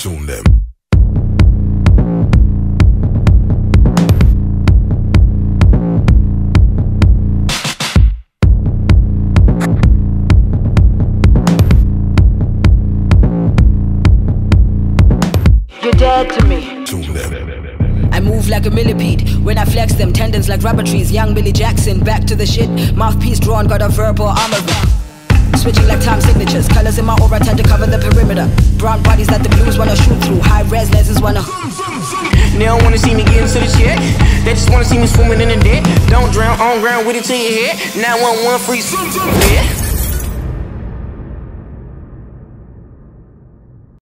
tune them. You're dead to me. Tune them. I move like a millipede when I flex them tendons like rubber trees. Young Billy Jackson, back to the shit. Mouthpiece drawn, got a verbal armor. Switching like time signatures, colors in my aura tend to cover the perimeter. Brown bodies that the blues wanna shoot through. High res lenses wanna. They don't wanna see me get into the check. They just wanna see me swimming in the debt. Don't drown on ground with it to your head. 911 free. Yeah.